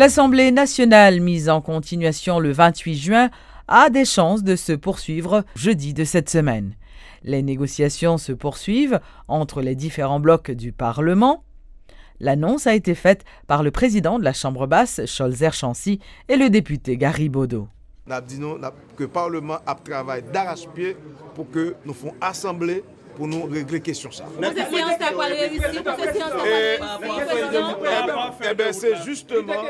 L'Assemblée nationale, mise en continuation le 28 juin, a des chances de se poursuivre jeudi de cette semaine. Les négociations se poursuivent entre les différents blocs du Parlement. L'annonce a été faite par le président de la Chambre basse, Scholzer Chancy, et le député Gary assemblée pour nous régler la question. Ça. Eh bien, c'est justement,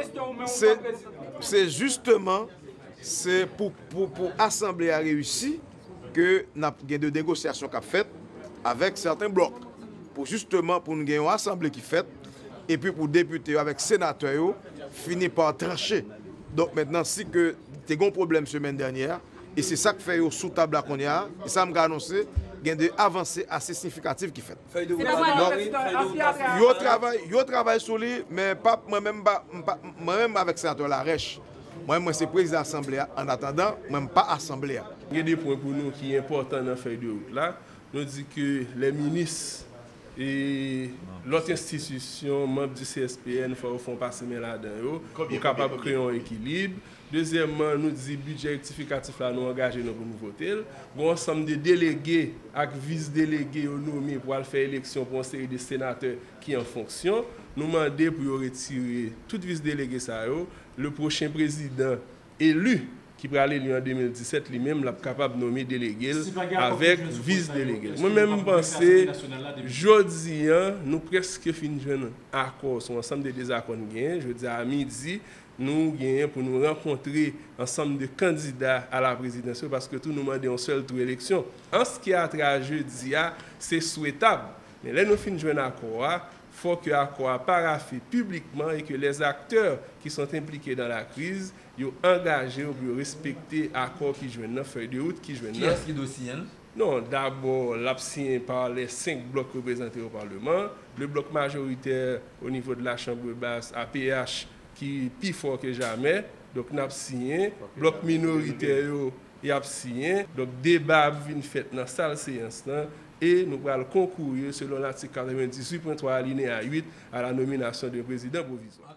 c'est justement, c'est pour, pour, pour assembler à réussir que nous avons des négociations qui faites avec certains blocs. Pour justement, pour nous gagner une assemblée qui fait, et puis pour députés avec sénateurs, finir par trancher. Donc maintenant, si que tu as un problème la semaine dernière, et c'est ça que fait sous table qu'on y a, et ça m'a annoncé, gen de avanse ase signifikatif ki fet. Yo travay, yo travay sou li, men pap mwen men ba, mwen men avèk senator la rech, mwen mwen se prez asemblea, an atendan, mwen mwen pa asemblea. Gen de pwen pou nou ki important nan fèy de route la, nou di ke le minis e lot institisyon, mèm di CSPN, fò ou fon pase men la den yo, ou kapap kreyon ekilib, Dezyèmman, nou dizi budget rectifikatif la nou angaje nou pou nou votel. Gon sam de delege ak viz delege yo nomi pou al fè eleksyon pou an seri de senatè ki an fonksyon. Nou mande pou yo retire tout viz delege sa yo. Le prochen prezident elu ki pralè li an 2017 li mèm la kapab nomi delege avèk viz delege. Mwen mèm mpansè, jodi an nou preske finjwen akos. Ou ansam de dezakon gen, jodi an midi, nous gagnons pour nous rencontrer ensemble de candidats à la présidence parce que tout nous demandons une seule tour élection. En ce qui a trait jeudi, c'est souhaitable. Mais là, nous finissons un accord faut que l'accord paraffé publiquement et que les acteurs qui sont impliqués dans la crise soient engagés pour respecter l'accord qui joue dans feuille de route qui joue Qui est-ce qui dossier Non, d'abord, l'absent par les cinq blocs représentés au Parlement, le bloc majoritaire au niveau de la Chambre basse, APH, qui est plus fort que jamais, donc nous avons signé, bloc minoritaire, il a signé, donc débat vient fait dans la salle séance et nous allons concourir selon l'article 98.3 alinéa 8 à la nomination du président provisoire.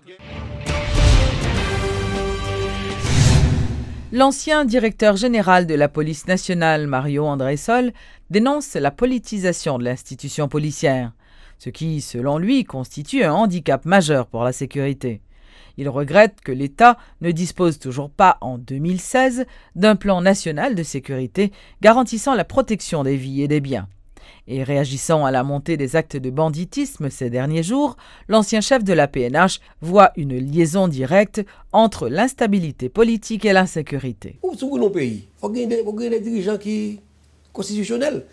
L'ancien directeur général de la police nationale, Mario André-Sol, dénonce la politisation de l'institution policière, ce qui, selon lui, constitue un handicap majeur pour la sécurité. Il regrette que l'État ne dispose toujours pas, en 2016, d'un plan national de sécurité garantissant la protection des vies et des biens. Et réagissant à la montée des actes de banditisme ces derniers jours, l'ancien chef de la PNH voit une liaison directe entre l'instabilité politique et l'insécurité. Pays, il des dirigeants qui constitutionnels.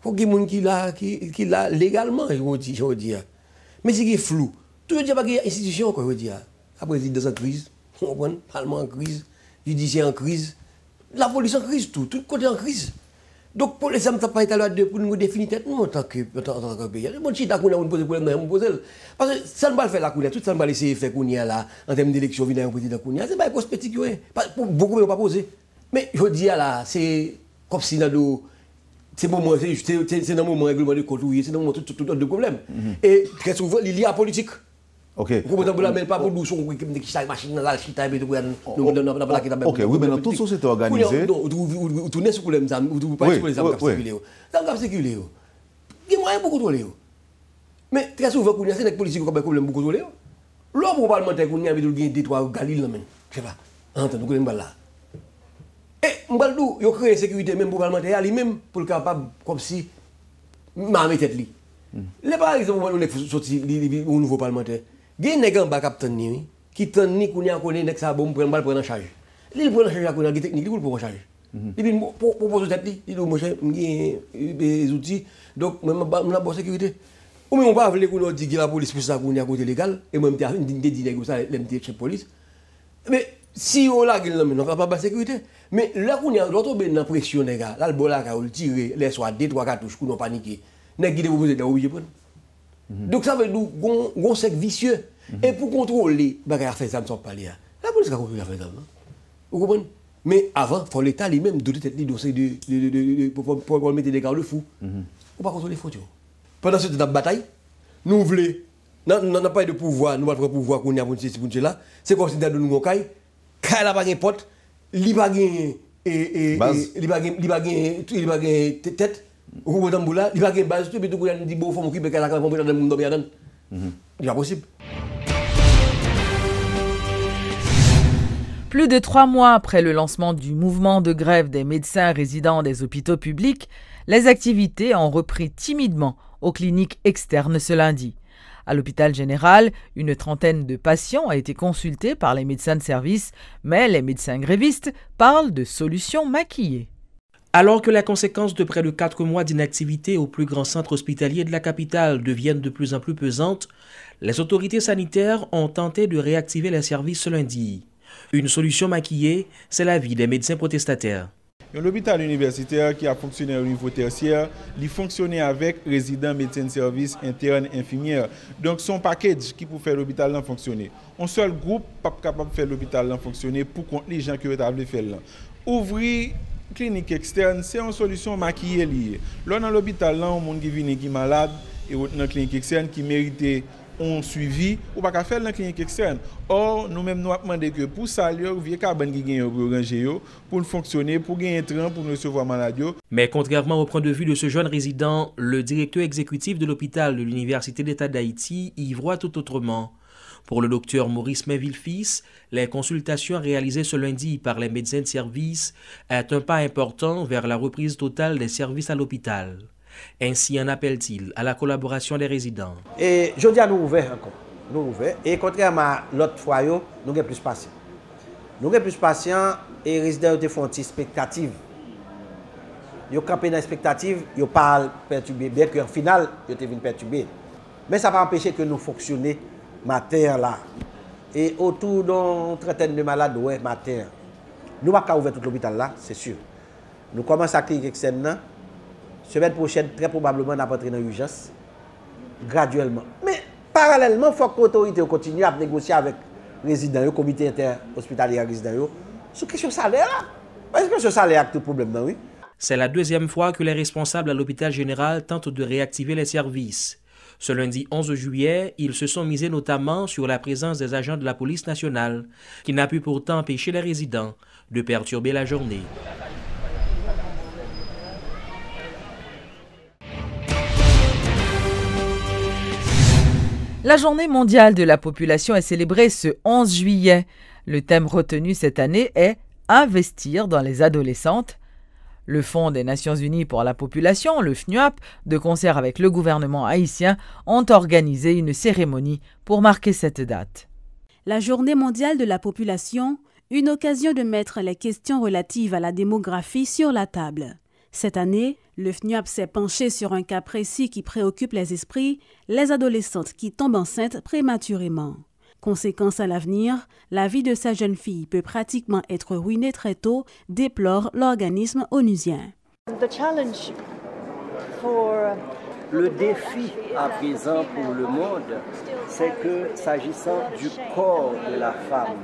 Il faut ait des qui légalement, je dire. Mais c'est flou. Tout le monde pas institution, je veux dire. La présidence en crise, le Parlement en crise, le judiciaire en crise, la police en crise, tout, tout côté en crise. Donc, pour les hommes, ça pas été là pour nous définir nous en tant que, pays. On pose problème, on pose Parce que ça ne va faire la couleur, tout ça ne va laisser faire qu'on y a là, en termes d'élection, venir un président a, c'est pas cosmétique, beaucoup ne pas poser. Mais je dis là, c'est comme si dans c'est moment, c'est dans le moment règlement de compte, c'est dans le moment tout, tout, tout, de problème. Mhm. Et très souvent, il y a politique. Ok. Vous pouvez même pas pour nous, on peut dire que machine dans e la chita et puis nous donnons la plaque Ok, oui, mais dans toute société organisée. Vous tournez sur les armes, vous parlez sur les armes qui circulent. Les armes qui circulent. Il y a moyen pour contrôler. Mais très souvent, c'est les policiers qui ont un problème pour contrôler. L'homme parlementaire, qu'on a avec des trois Galil, je ne sais pas. Entendez, vous avez là. Et Mbaldou, eh, il a créé sécurité même pour parlementaire lui-même, pour le capable, comme si, m'a mis tête lui. Hmm. Les par exemple, on est sorti, un nouveau parlementaire. Gen nèg an bak ap tan ni, ki tan ni kouni an konen nek sa bom pren bal pren an chaj. Li pren an chaj akon an gen teknik, li koul pren an chaj. Mhm. Li bin proposo tet li, li do mwen chaj, mwen gen zouti, dok mwen mwen ap bo sekurite. Ou mwen mwen pa avle koun an di gen la polis pou sa kouni an kote legal, e mwen mwen te avle di nèk ou sa lèm te chep polis. Me si yo la gen nan men, nan ka pa ba sekurite. Me la kouni an do to ben nan presyon nèk a, la l bol la ka ou l tire, lè swa 2-3 katouj koun an panike. Nèk gide pou pose de ou bije pren. Mhm. Donc ça veut dire qu'on cercle vicieux. Et pour contrôler, bah, faire ça ne sont pas là. La police a compris à faire ça. Vous comprenez? Mais avant, il faut l'État lui-même doter tête de, de, de, pour, pour, mettre des garde-fous. Mm -hmm. Ou pas contrôler les Pendant cette bataille, nous voulons nan pa de pouvoi, nou patre pouvoi koun ya pounche si pounche la, se konsidè de nou ngokay, kaya la bagay pot, li bagay, li bagay, li bagay, li bagay tèt, ou tout la. Il pas possible. Plus de trois mois après le lancement du mouvement de grève des médecins résidents des hôpitaux publics, les activités ont repris timidement aux cliniques externes ce lundi. À l'hôpital général, une trentaine de patients ont été consultés par les médecins de service, mais les médecins grévistes parlent de solutions maquillées. Alors que les conséquences de près de quatre mois d'inactivité au plus grand centre hospitalier de la capitale deviennent de plus en plus pesantes, les autorités sanitaires ont tenté de réactiver les services ce lundi. Une solution maquillée, c'est l'avis des médecins protestataires. L'hôpital universitaire qui a fonctionné au niveau tertiaire, il fonctionnait avec résidents, médecins de service, internes, infirmières. Donc son package qui peut faire l'hôpital fonctionner. Un seul groupe pas capable de faire l'hôpital fonctionner pour compte les gens qui veulent faire là. Ouvrir clinique externe, c'est une solution maquillée liée. Là dans l'hôpital on monde qui vient qui malade et dans clinique externe qui méritait on suivi ou pas qu'à faire dans la clinique externe. Or, nous-mêmes, nous avons demandé que pour ça, y a carbone qui gagne pour ranger, pour fonctionner, pour gagner un train, pour recevoir maladie. Mais contrairement au point de vue de ce jeune résident, le directeur exécutif de l'hôpital de l'Université d'État d'Haïti y voit tout autrement. Pour le docteur Maurice Méville-Fils, les consultations réalisées ce lundi par les médecins de service est un pas important vers la reprise totale des services à l'hôpital. Ainsi en appelle-t-il à la collaboration des résidents. Et je dis à nous ouvert encore. Nous ouvert. Et contrairement à l'autre foyer, nous avons plus patients. Nous avons plus patients et les résidents ont font une expectative. Ils ont campé dans l'expectative, ils parlent perturbé, bien qu'en final, ils ont perturbé. Mais ça va empêcher que nous fonctionnions matin là. Et autour d'une trentaine de malades, ouais, matin. Nous n'avons pas ouvert tout l'hôpital là, c'est sûr. Nous commençons à cliquer externes. Semaine prochaine, très probablement, nous entrer dans l'urgence. Graduellement. Mais parallèlement, il faut que l'autorité continue à négocier avec les résidents, le comité interhospitalier résidents, sur question salaire. Parce que ce salaire a tout problème, non, oui. C'est la deuxième fois que les responsables à l'hôpital général tentent de réactiver les services. Ce lundi 11 juillet, ils se sont misés notamment sur la présence des agents de la police nationale, qui n'a pu pourtant empêcher les résidents de perturber la journée. La journée mondiale de la population est célébrée ce 11 juillet. Le thème retenu cette année est Investir dans les adolescentes. Le Fonds des Nations Unies pour la population, le FNUAP, de concert avec le gouvernement haïtien, ont organisé une cérémonie pour marquer cette date. La journée mondiale de la population, une occasion de mettre les questions relatives à la démographie sur la table. Cette année, le FNUAP s'est penché sur un cas précis qui préoccupe les esprits, les adolescentes qui tombent enceintes prématurément. Conséquence à l'avenir, la vie de ces jeunes filles peut pratiquement être ruinée très tôt, déplore l'organisme onusien. Le défi à présent pour le monde, c'est que s'agissant du corps de la femme,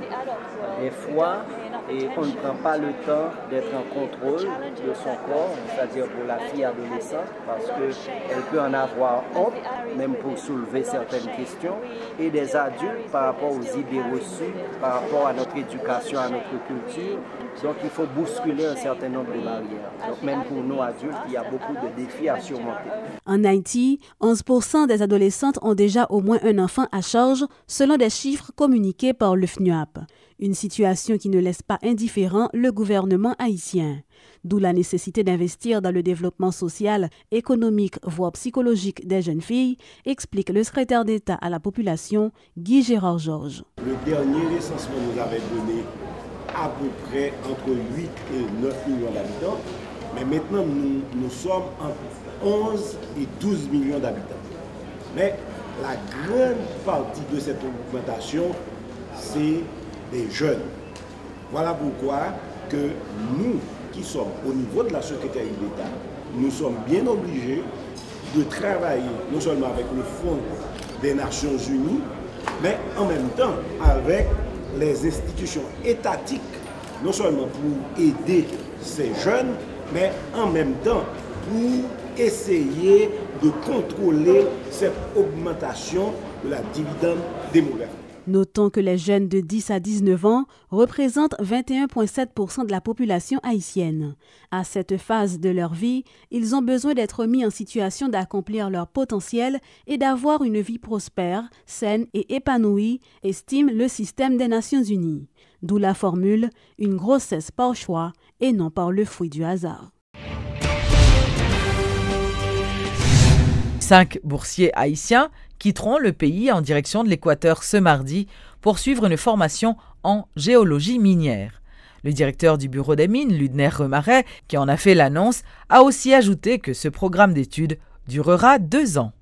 des fois, et on ne prend pas le temps d'être en contrôle de son corps, c'est-à-dire pour la fille adolescente, parce qu'elle peut en avoir honte, même pour soulever certaines questions, et des adultes par rapport aux idées reçues, par rapport à notre éducation, à notre culture. Donc il faut bousculer un certain nombre de barrières. Donc même pour nous adultes, il y a beaucoup de défis à surmonter. En Haïti, 11% des adolescentes ont déjà au moins un enfant à charge, selon des chiffres communiqués par le FNUAP. Une situation qui ne laisse pas indifférent le gouvernement haïtien. D'où la nécessité d'investir dans le développement social, économique, voire psychologique des jeunes filles, explique le secrétaire d'État à la population, Guy Gérard Georges. Le dernier recensement nous avait donné à peu près entre 8 et 9 millions d'habitants, mais maintenant nous, nous sommes entre 11 et 12 millions d'habitants. Mais la grande partie de cette augmentation, c'est des jeunes. Voilà pourquoi que nous, qui sommes au niveau de la Secrétaire d'État, nous sommes bien obligés de travailler non seulement avec le Fonds des Nations Unies, mais en même temps avec les institutions étatiques, non seulement pour aider ces jeunes, mais en même temps pour essayer de contrôler cette augmentation de la dividende démographique. Notons que les jeunes de 10 à 19 ans représentent 21,7% de la population haïtienne. À cette phase de leur vie, ils ont besoin d'être mis en situation d'accomplir leur potentiel et d'avoir une vie prospère, saine et épanouie, estime le système des Nations Unies. D'où la formule une grossesse par choix et non par le fruit du hasard. Cinq boursiers haïtiens quitteront le pays en direction de l'Équateur ce mardi pour suivre une formation en géologie minière. Le directeur du bureau des mines, Ludner Remaret, qui en a fait l'annonce, a aussi ajouté que ce programme d'études durera deux ans.